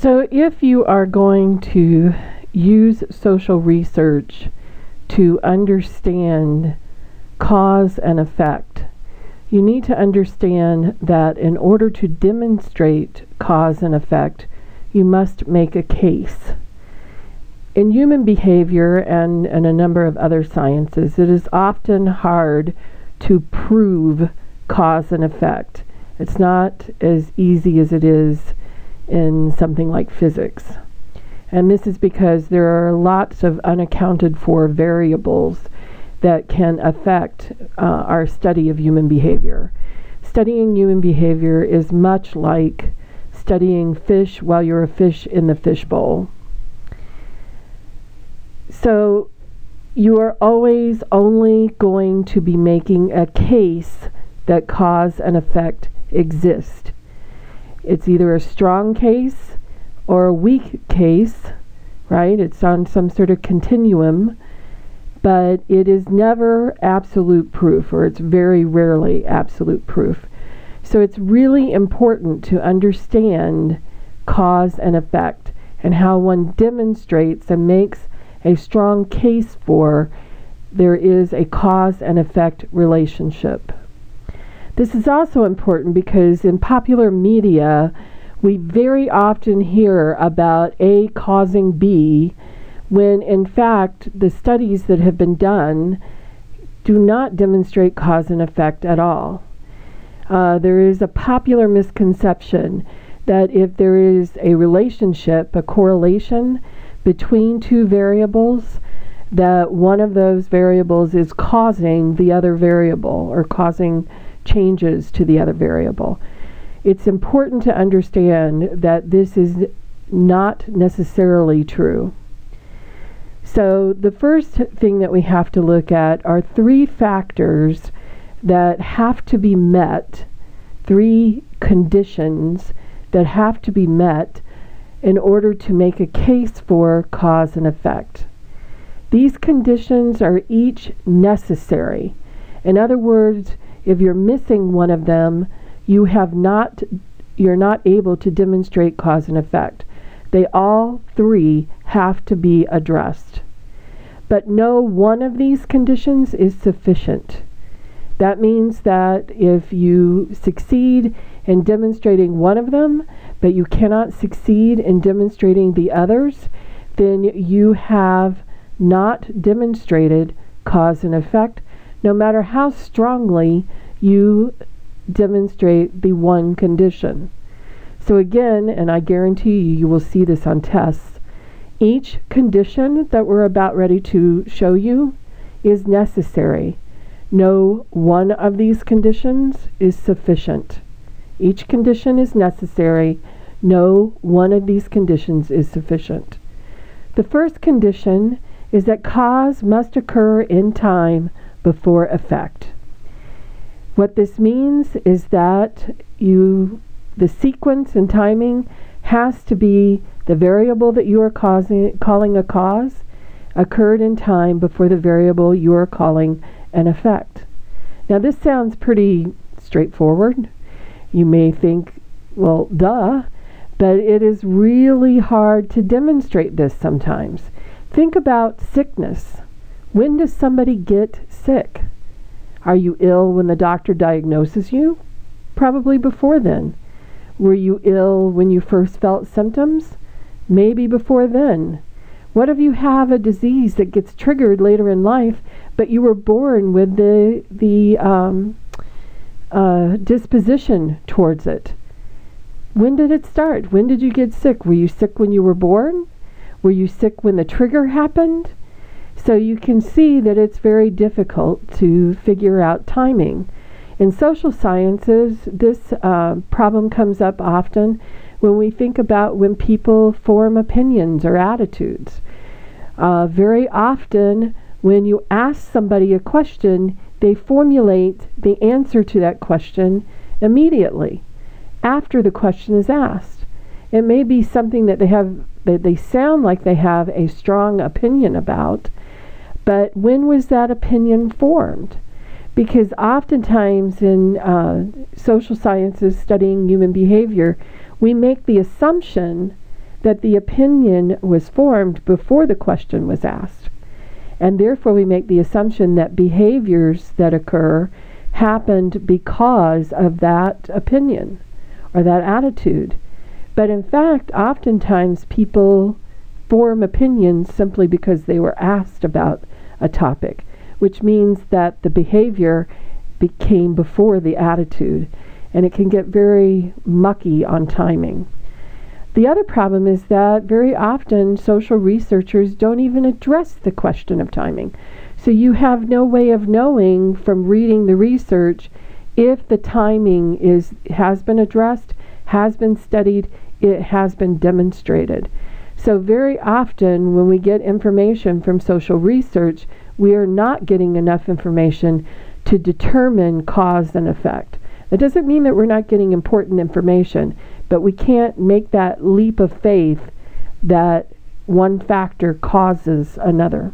So, if you are going to use social research to understand cause and effect, you need to understand that in order to demonstrate cause and effect, you must make a case. In human behavior and, and a number of other sciences, it is often hard to prove cause and effect. It's not as easy as it is in something like physics. And this is because there are lots of unaccounted for variables that can affect uh, our study of human behavior. Studying human behavior is much like studying fish while you're a fish in the fishbowl. So you are always only going to be making a case that cause and effect exist. It's either a strong case or a weak case, right? It's on some sort of continuum, but it is never absolute proof, or it's very rarely absolute proof. So it's really important to understand cause and effect and how one demonstrates and makes a strong case for there is a cause and effect relationship. This is also important because in popular media, we very often hear about A causing B, when in fact the studies that have been done do not demonstrate cause and effect at all. Uh, there is a popular misconception that if there is a relationship, a correlation between two variables, that one of those variables is causing the other variable or causing changes to the other variable. It's important to understand that this is not necessarily true. So, the first thing that we have to look at are three factors that have to be met, three conditions that have to be met in order to make a case for cause and effect. These conditions are each necessary. In other words, if you're missing one of them, you have not you're not able to demonstrate cause and effect. They all three have to be addressed. But no one of these conditions is sufficient. That means that if you succeed in demonstrating one of them, but you cannot succeed in demonstrating the others, then you have not demonstrated cause and effect, no matter how strongly you demonstrate the one condition. So, again, and I guarantee you, you will see this on tests, each condition that we're about ready to show you is necessary. No one of these conditions is sufficient. Each condition is necessary. No one of these conditions is sufficient. The first condition is that cause must occur in time before effect. What this means is that you the sequence and timing has to be the variable that you are causing, calling a cause occurred in time before the variable you are calling an effect. Now this sounds pretty straightforward. You may think, well, duh, but it is really hard to demonstrate this sometimes. Think about sickness. When does somebody get sick? Are you ill when the doctor diagnoses you? Probably before then. Were you ill when you first felt symptoms? Maybe before then. What if you have a disease that gets triggered later in life, but you were born with the the um, uh, disposition towards it? When did it start? When did you get sick? Were you sick when you were born? Were you sick when the trigger happened? So you can see that it's very difficult to figure out timing. In social sciences, this uh, problem comes up often when we think about when people form opinions or attitudes. Uh, very often, when you ask somebody a question, they formulate the answer to that question immediately after the question is asked. It may be something that they have that they sound like they have a strong opinion about, but when was that opinion formed? Because oftentimes in uh, social sciences studying human behavior, we make the assumption that the opinion was formed before the question was asked. And therefore, we make the assumption that behaviors that occur happened because of that opinion or that attitude. But in fact, oftentimes people form opinions simply because they were asked about a topic, which means that the behavior became before the attitude, and it can get very mucky on timing. The other problem is that very often social researchers don't even address the question of timing. So you have no way of knowing from reading the research if the timing is has been addressed, has been studied, it has been demonstrated. So very often when we get information from social research, we are not getting enough information to determine cause and effect. That doesn't mean that we're not getting important information, but we can't make that leap of faith that one factor causes another.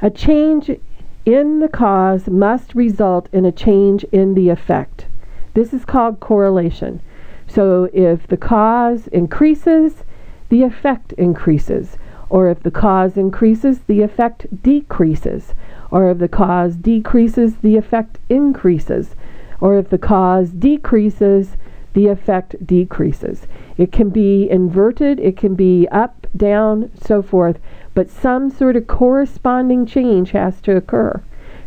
A change in the cause must result in a change in the effect. This is called correlation. So if the cause increases, the effect increases. Or if the cause increases, the effect decreases. Or if the cause decreases, the effect increases. Or if the cause decreases, the effect decreases. It can be inverted, it can be up, down, so forth, but some sort of corresponding change has to occur.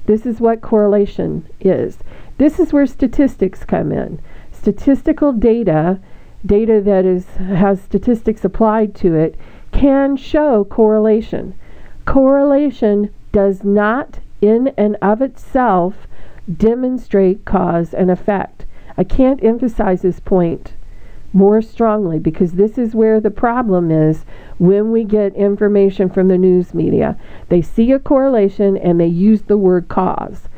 This is what correlation is. This is where statistics come in. Statistical data, data that is has statistics applied to it, can show correlation. Correlation does not in and of itself demonstrate cause and effect. I can't emphasize this point more strongly because this is where the problem is when we get information from the news media. They see a correlation and they use the word cause.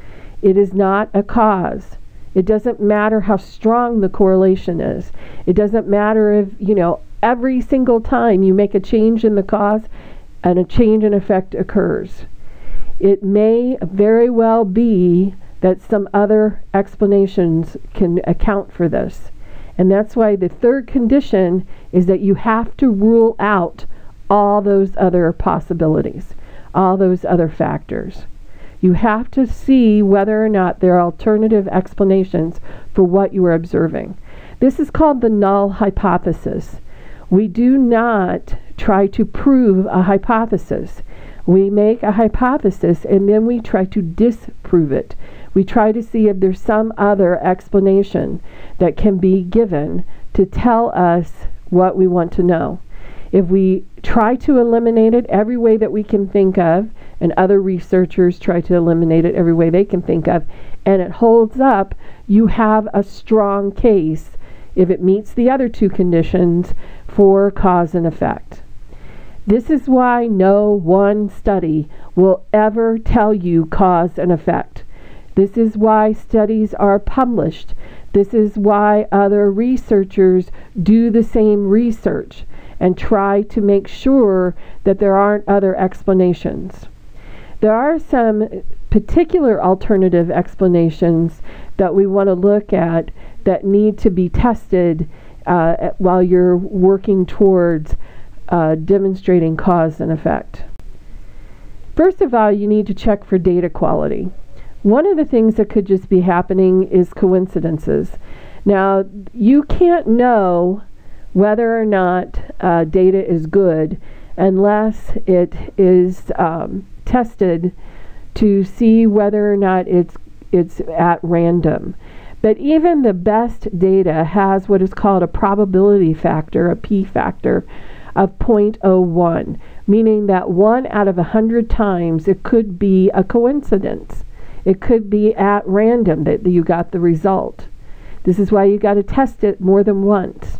It is not a cause. It doesn't matter how strong the correlation is. It doesn't matter if, you know, every single time you make a change in the cause and a change in effect occurs. It may very well be that some other explanations can account for this. And that's why the third condition is that you have to rule out all those other possibilities, all those other factors. You have to see whether or not there are alternative explanations for what you are observing. This is called the null hypothesis. We do not try to prove a hypothesis. We make a hypothesis and then we try to disprove it. We try to see if there's some other explanation that can be given to tell us what we want to know. If we try to eliminate it every way that we can think of, and other researchers try to eliminate it every way they can think of, and it holds up, you have a strong case if it meets the other two conditions for cause and effect. This is why no one study will ever tell you cause and effect. This is why studies are published. This is why other researchers do the same research and try to make sure that there aren't other explanations. There are some particular alternative explanations that we want to look at that need to be tested uh, while you're working towards uh, demonstrating cause and effect. First of all, you need to check for data quality. One of the things that could just be happening is coincidences. Now, you can't know whether or not uh, data is good unless it is um, tested to see whether or not it's it's at random. But even the best data has what is called a probability factor, a p factor of 0.01, meaning that one out of a hundred times it could be a coincidence. It could be at random that you got the result. This is why you got to test it more than once.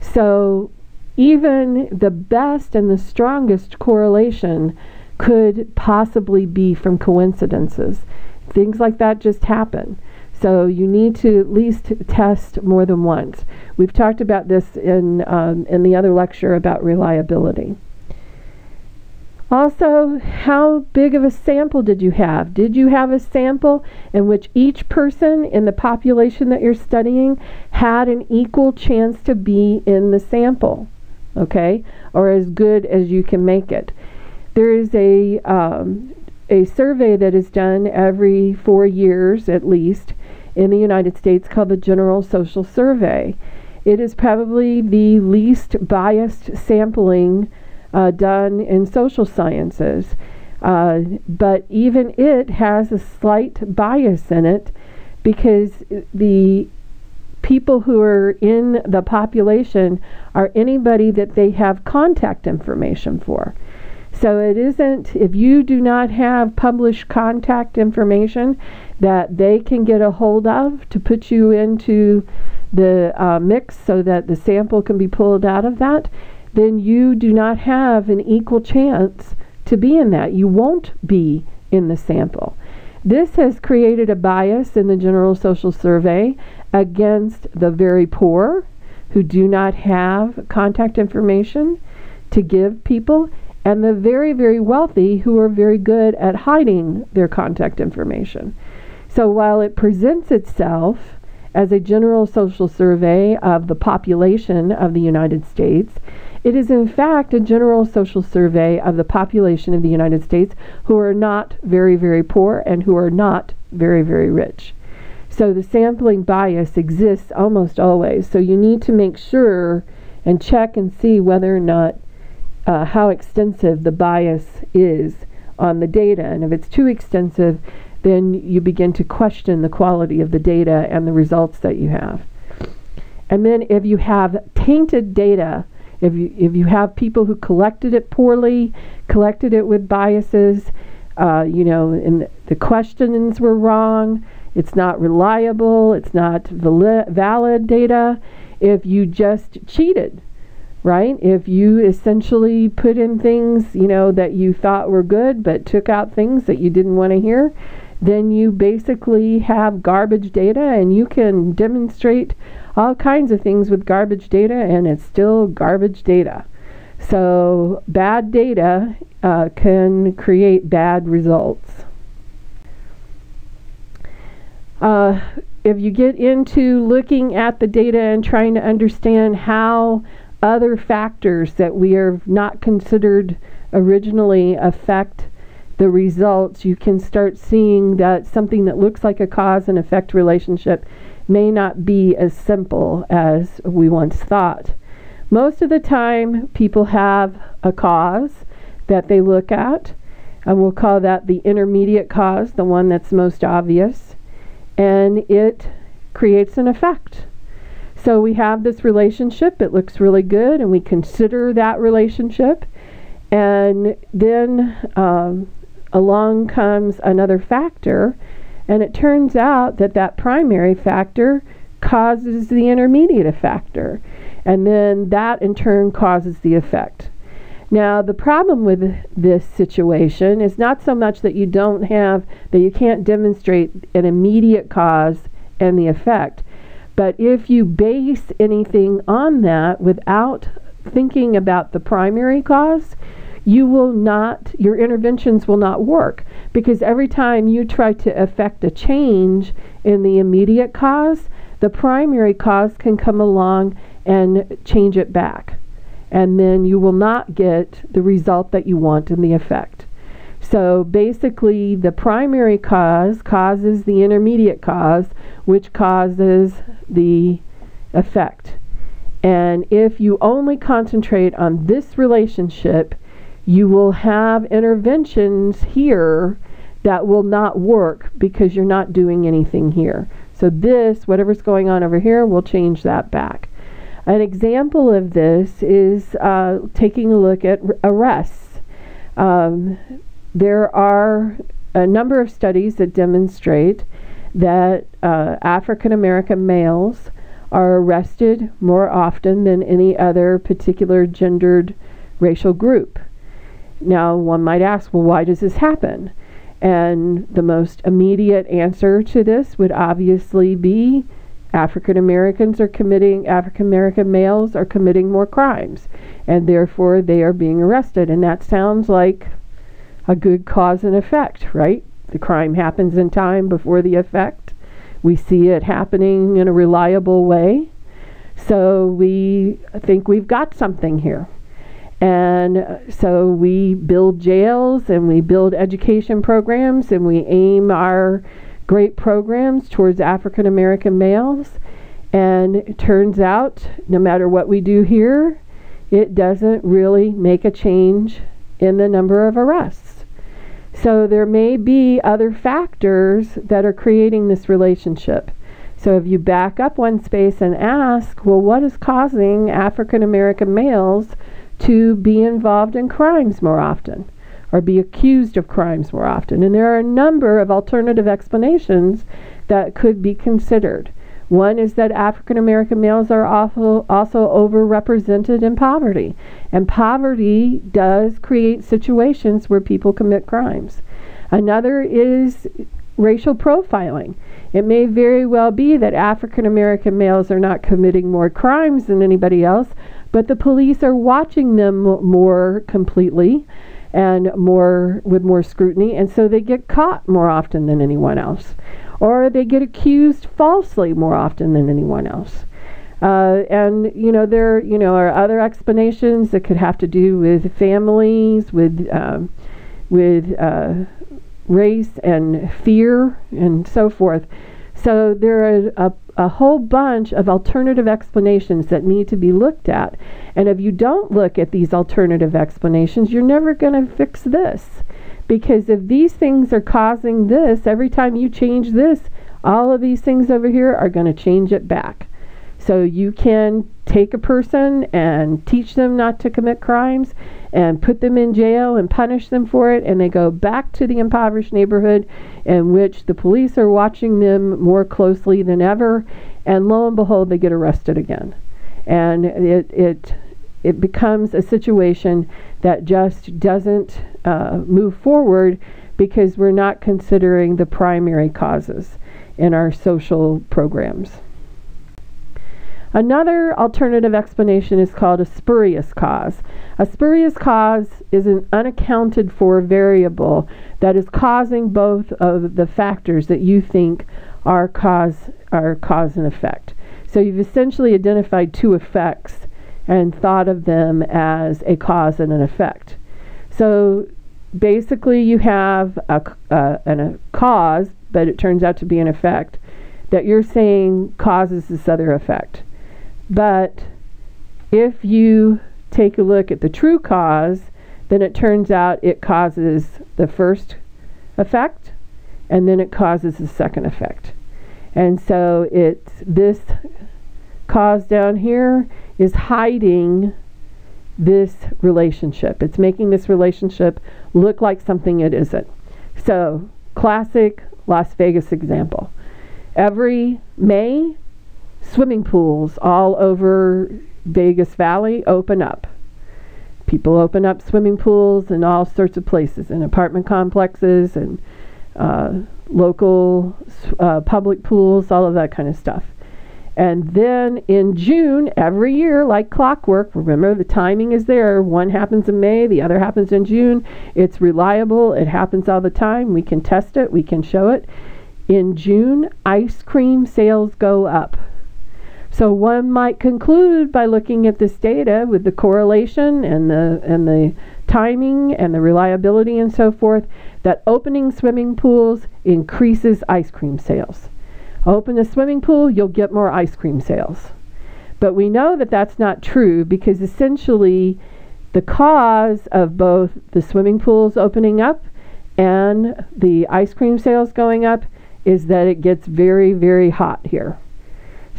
So even the best and the strongest correlation could possibly be from coincidences. Things like that just happen. So you need to at least test more than once. We've talked about this in um, in the other lecture about reliability. Also, how big of a sample did you have? Did you have a sample in which each person in the population that you're studying had an equal chance to be in the sample? Okay, or as good as you can make it. There is a um, a survey that is done every four years at least in the United States called the General Social Survey. It is probably the least biased sampling uh, done in social sciences. Uh, but even it has a slight bias in it because the people who are in the population are anybody that they have contact information for. So it isn't, if you do not have published contact information that they can get a hold of to put you into the uh, mix so that the sample can be pulled out of that, then you do not have an equal chance to be in that. You won't be in the sample. This has created a bias in the General Social Survey against the very poor who do not have contact information to give people and the very, very wealthy who are very good at hiding their contact information. So while it presents itself as a general social survey of the population of the United States, it is, in fact, a general social survey of the population of the United States who are not very, very poor and who are not very, very rich. So the sampling bias exists almost always. So you need to make sure and check and see whether or not uh, how extensive the bias is on the data. And if it's too extensive, then you begin to question the quality of the data and the results that you have. And then if you have tainted data, if you, if you have people who collected it poorly, collected it with biases, uh, you know, and the questions were wrong, it's not reliable, it's not valid data, if you just cheated, right? If you essentially put in things, you know, that you thought were good but took out things that you didn't want to hear, then you basically have garbage data and you can demonstrate all kinds of things with garbage data, and it's still garbage data. So, bad data uh, can create bad results. Uh, if you get into looking at the data and trying to understand how other factors that we are not considered originally affect the results, you can start seeing that something that looks like a cause and effect relationship may not be as simple as we once thought. Most of the time, people have a cause that they look at, and we'll call that the intermediate cause, the one that's most obvious, and it creates an effect. So we have this relationship, it looks really good, and we consider that relationship, and then um, along comes another factor and it turns out that that primary factor causes the intermediate factor. And then that in turn causes the effect. Now, the problem with this situation is not so much that you don't have, that you can't demonstrate an immediate cause and the effect, but if you base anything on that without thinking about the primary cause, you will not, your interventions will not work because every time you try to affect a change in the immediate cause, the primary cause can come along and change it back. And then you will not get the result that you want in the effect. So basically, the primary cause causes the intermediate cause, which causes the effect. And if you only concentrate on this relationship, you will have interventions here that will not work because you're not doing anything here. So this, whatever's going on over here, will change that back. An example of this is uh, taking a look at arrests. Um, there are a number of studies that demonstrate that uh, African American males are arrested more often than any other particular gendered racial group. Now, one might ask, well, why does this happen? And the most immediate answer to this would obviously be African Americans are committing, African American males are committing more crimes, and therefore they are being arrested. And that sounds like a good cause and effect, right? The crime happens in time before the effect. We see it happening in a reliable way. So we think we've got something here. And so we build jails and we build education programs and we aim our great programs towards African American males. And it turns out, no matter what we do here, it doesn't really make a change in the number of arrests. So there may be other factors that are creating this relationship. So if you back up one space and ask, well, what is causing African American males to be involved in crimes more often or be accused of crimes more often? And there are a number of alternative explanations that could be considered. One is that African American males are also, also overrepresented in poverty. And poverty does create situations where people commit crimes. Another is racial profiling. It may very well be that African American males are not committing more crimes than anybody else, but the police are watching them more completely and more with more scrutiny and so they get caught more often than anyone else or they get accused falsely more often than anyone else. Uh, and you know there you know are other explanations that could have to do with families, with um, with uh, race and fear and so forth. So there are a, a whole bunch of alternative explanations that need to be looked at. And if you don't look at these alternative explanations, you're never going to fix this. Because if these things are causing this, every time you change this, all of these things over here are going to change it back. So you can take a person and teach them not to commit crimes and put them in jail and punish them for it, and they go back to the impoverished neighborhood in which the police are watching them more closely than ever, and lo and behold, they get arrested again. And it, it, it becomes a situation that just doesn't uh, move forward because we're not considering the primary causes in our social programs. Another alternative explanation is called a spurious cause. A spurious cause is an unaccounted for variable that is causing both of the factors that you think are cause are cause and effect. So you've essentially identified two effects and thought of them as a cause and an effect. So basically, you have a, uh, an, a cause, but it turns out to be an effect that you're saying causes this other effect. But if you take a look at the true cause, then it turns out it causes the first effect and then it causes the second effect. And so it's this cause down here is hiding this relationship. It's making this relationship look like something it isn't. So, classic Las Vegas example. Every May, swimming pools all over Vegas Valley open up. People open up swimming pools in all sorts of places, in apartment complexes and uh, local uh, public pools, all of that kind of stuff. And then in June, every year, like clockwork, remember the timing is there. One happens in May, the other happens in June. It's reliable, it happens all the time. We can test it, we can show it. In June, ice cream sales go up. So one might conclude by looking at this data with the correlation and the and the timing and the reliability and so forth that opening swimming pools increases ice cream sales. Open a swimming pool, you'll get more ice cream sales. But we know that that's not true because essentially the cause of both the swimming pools opening up and the ice cream sales going up is that it gets very, very hot here.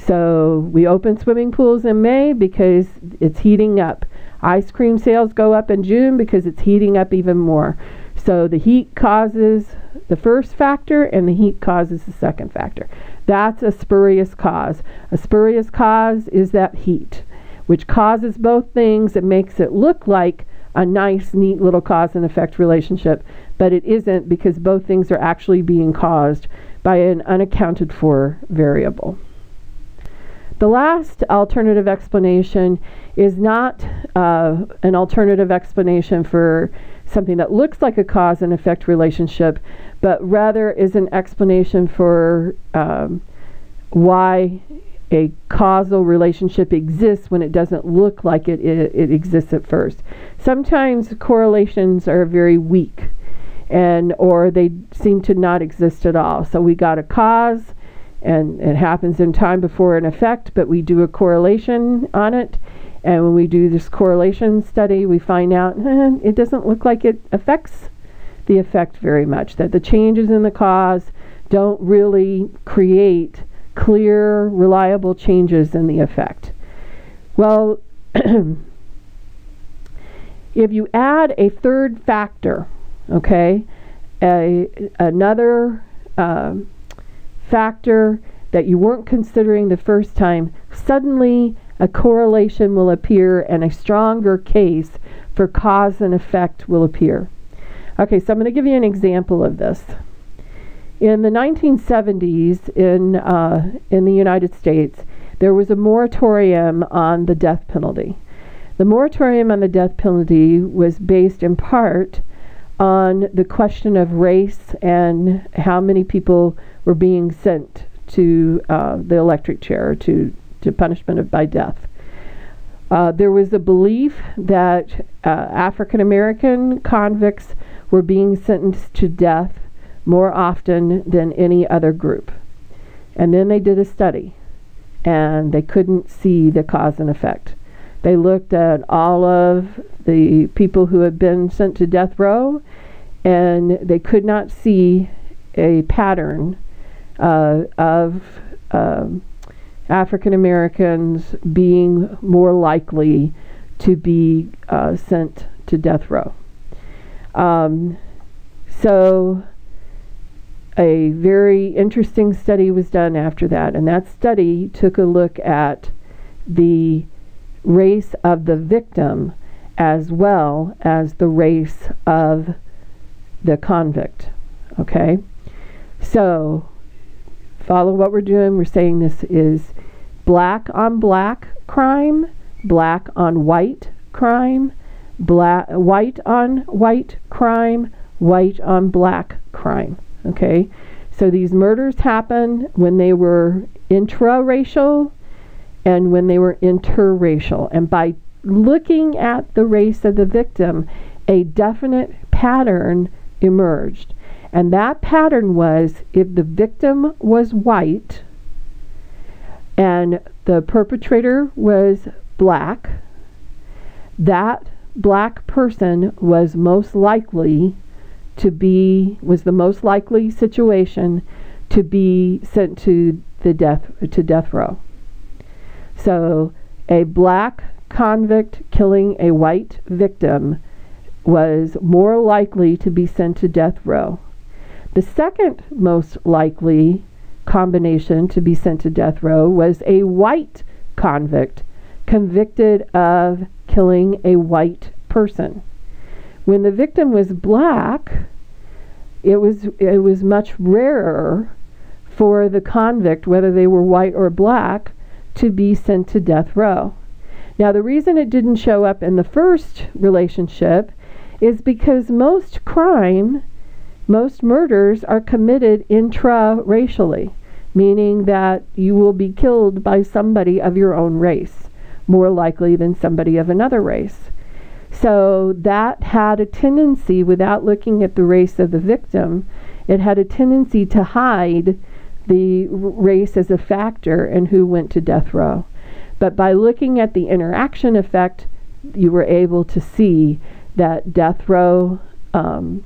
So we open swimming pools in May because it's heating up. Ice cream sales go up in June because it's heating up even more. So the heat causes the first factor and the heat causes the second factor. That's a spurious cause. A spurious cause is that heat, which causes both things. It makes it look like a nice, neat little cause and effect relationship, but it isn't because both things are actually being caused by an unaccounted for variable. The last alternative explanation is not uh, an alternative explanation for something that looks like a cause and effect relationship, but rather is an explanation for um, why a causal relationship exists when it doesn't look like it, it, it exists at first. Sometimes correlations are very weak and or they seem to not exist at all. So we got a cause and it happens in time before an effect, but we do a correlation on it. And when we do this correlation study, we find out eh, it doesn't look like it affects the effect very much, that the changes in the cause don't really create clear, reliable changes in the effect. Well, if you add a third factor, okay, a, another um, factor that you weren't considering the first time, suddenly a correlation will appear and a stronger case for cause and effect will appear. Okay, so I'm going to give you an example of this. In the 1970s in, uh, in the United States, there was a moratorium on the death penalty. The moratorium on the death penalty was based in part on the question of race and how many people were being sent to uh, the electric chair to, to punishment of, by death. Uh, there was a belief that uh, African American convicts were being sentenced to death more often than any other group. And then they did a study and they couldn't see the cause and effect. They looked at all of the people who had been sent to death row and they could not see a pattern uh, of um, African Americans being more likely to be uh, sent to death row. Um, so a very interesting study was done after that, and that study took a look at the race of the victim as well as the race of the convict. Okay? So, follow what we're doing. We're saying this is black on black crime, black on white crime, black white on white crime, white on black crime. Okay? So these murders happen when they were intra-racial and when they were interracial. And by looking at the race of the victim, a definite pattern emerged. And that pattern was if the victim was white and the perpetrator was black, that black person was most likely to be was the most likely situation to be sent to the death to death row. So a black convict killing a white victim was more likely to be sent to death row. The second most likely combination to be sent to death row was a white convict convicted of killing a white person. When the victim was black, it was it was much rarer for the convict, whether they were white or black, to be sent to death row. Now, the reason it didn't show up in the first relationship is because most crime, most murders are committed intra-racially, meaning that you will be killed by somebody of your own race, more likely than somebody of another race. So that had a tendency, without looking at the race of the victim, it had a tendency to hide the race as a factor in who went to death row. But by looking at the interaction effect, you were able to see that death row um,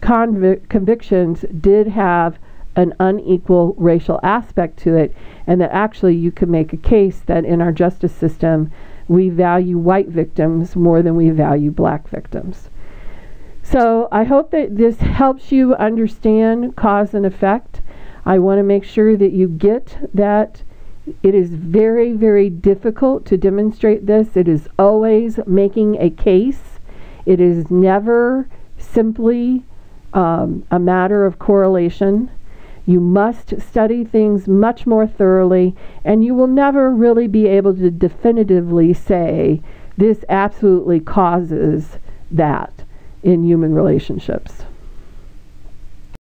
convic- convictions did have an unequal racial aspect to it, and that actually you could make a case that in our justice system, we value white victims more than we value black victims. So I hope that this helps you understand cause and effect. I want to make sure that you get that it is very, very difficult to demonstrate this. It is always making a case. It is never simply um, a matter of correlation. You must study things much more thoroughly, and you will never really be able to definitively say this absolutely causes that. in human relationships.